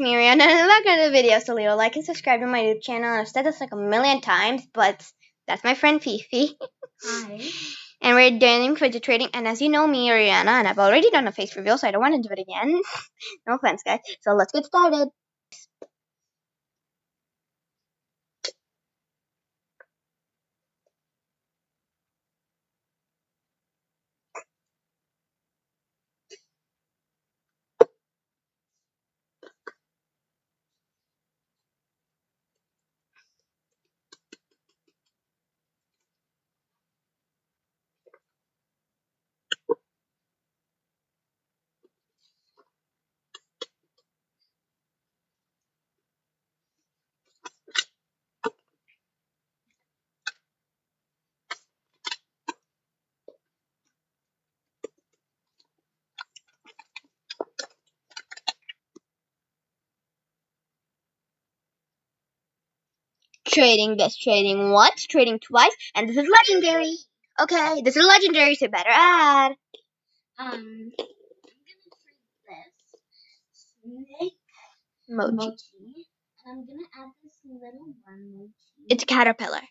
me, Rihanna, and back to the video. So leave a like and subscribe to my YouTube channel. I've said this like a million times, but that's my friend Fifi. Hi. and we're doing fidget trading. And as you know me, Rihanna, and I've already done a face reveal, so I don't want to do it again. no offense, guys. So let's get started. Trading this, trading what? trading twice, and this is legendary. Okay, this is legendary, so better add. Um, I'm gonna trade this snake Mochi. mochi, and I'm gonna add this little one mochi. It's caterpillar.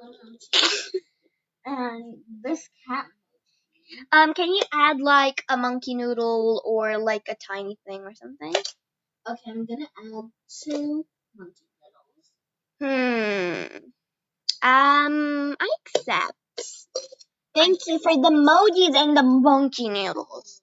caterpillar mochi, and this cat mochi. Um, can you add like a monkey noodle or like a tiny thing or something? Okay, I'm gonna add two monkey noodles. Hmm. Um, I accept. Thank you for the emojis and the monkey noodles.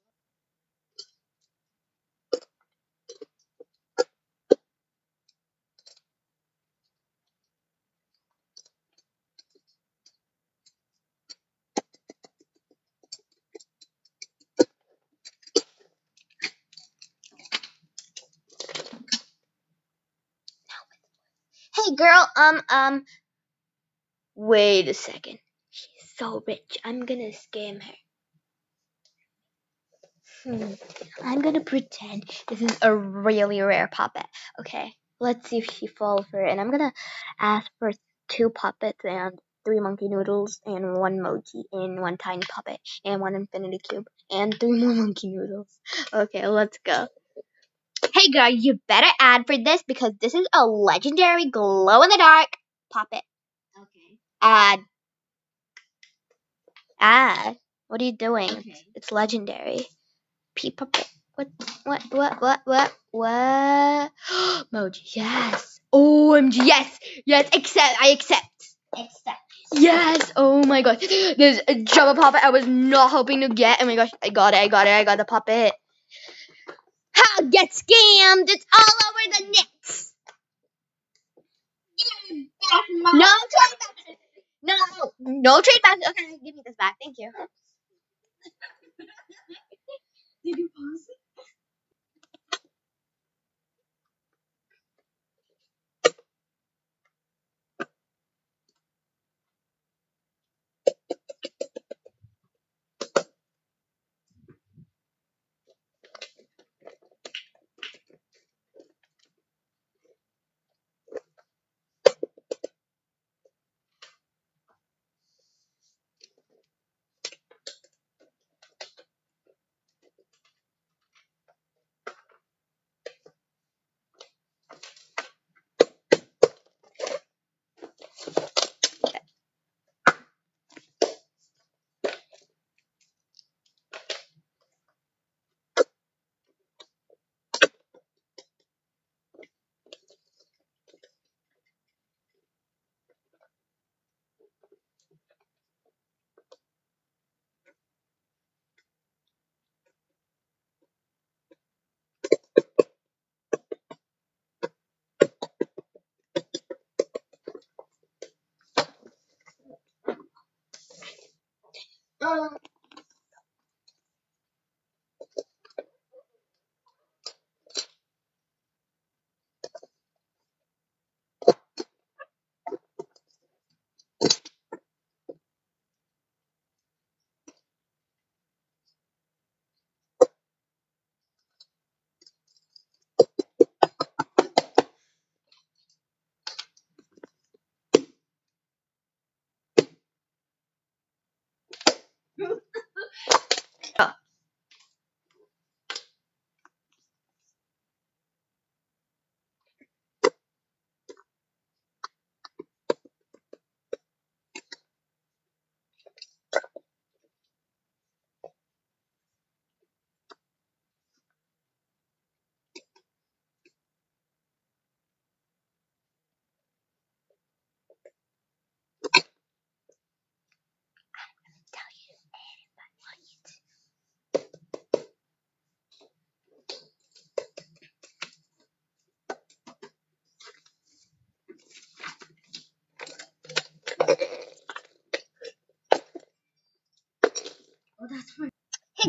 Girl, um, um, wait a second. She's so rich. I'm gonna scam her. Hmm. I'm gonna pretend this is a really rare puppet. Okay, let's see if she falls for it. And I'm gonna ask for two puppets and three monkey noodles and one mochi and one tiny puppet and one infinity cube and three more monkey noodles. Okay, let's go. Hey girl, you better add for this because this is a legendary glow in the dark puppet. Okay. Add. Add. What are you doing? Okay. It's legendary. P puppet. What? What? What? What? What? What? Moji. Yes. OMG. Yes. Yes. Accept. I accept. Except Yes. Oh my gosh. There's a Jabba puppet I was not hoping to get. Oh my gosh. I got it. I got it. I got the puppet. Ha! Get scammed. It's all over the net. No trade back. No. No trade back. Okay. Give me this back. Thank you. Did you pause it?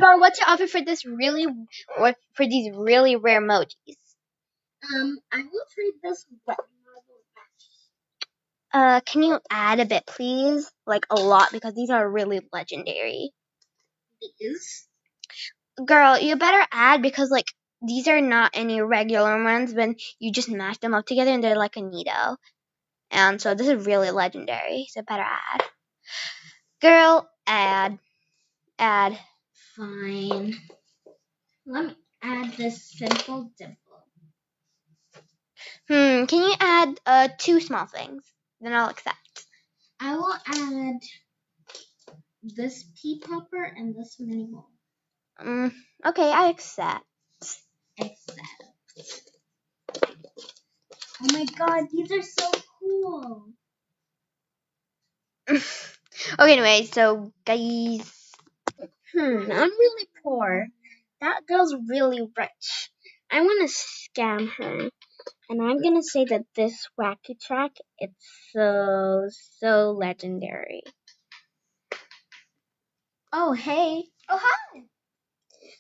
Girl, what's your offer for this really, or for these really rare emojis? Um, I will trade this wet marble. Uh, can you add a bit, please? Like a lot, because these are really legendary. These. Girl, you better add because like these are not any regular ones, but you just mash them up together and they're like a neato. And so this is really legendary, so better add. Girl, add. Add. Fine. Let me add this simple dimple. Hmm, can you add uh two small things? Then I'll accept. I will add this pea popper and this mini bowl. Mm, okay, I accept. Except. Oh my god, these are so cool. okay, anyway, so guys, Hmm, I'm really poor. That girl's really rich. I want to scam her. And I'm going to say that this wacky track, it's so, so legendary. Oh, hey. oh hi.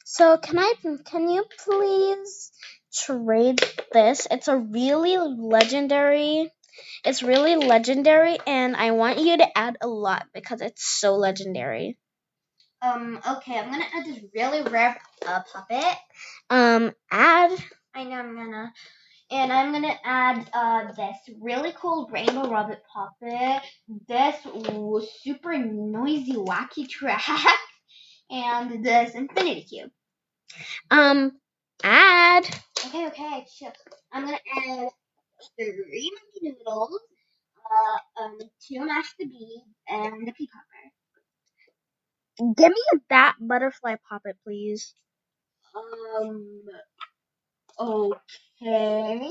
So can I, can you please trade this? It's a really legendary, it's really legendary and I want you to add a lot because it's so legendary. Um, okay, I'm gonna add this really rare uh, puppet. Um, add, I know I'm gonna, and I'm gonna add uh this really cool rainbow rabbit puppet, this ooh, super noisy wacky track, and this infinity cube. um, add, Okay, okay, chill. I'm gonna add three monkey noodles, uh, um, two mashed beans, and the pea popper. Give me that butterfly puppet, please. Um, okay.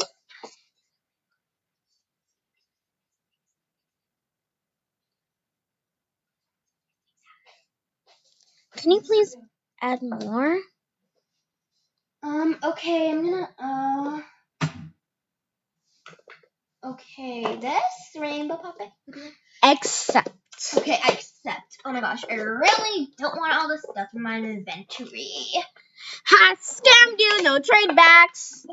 Can you please add more? Um, okay, I'm gonna, uh, okay, this rainbow puppet. Accept. Okay, I accept. Oh my gosh, I really don't want all this stuff in my inventory. Ha! Scammed you. No trade backs.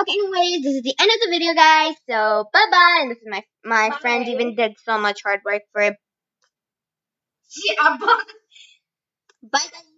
Okay, anyways, this is the end of the video, guys. So, bye-bye. And this is my, my Bye. friend even did so much hard work for it. Yeah, Bye, guys.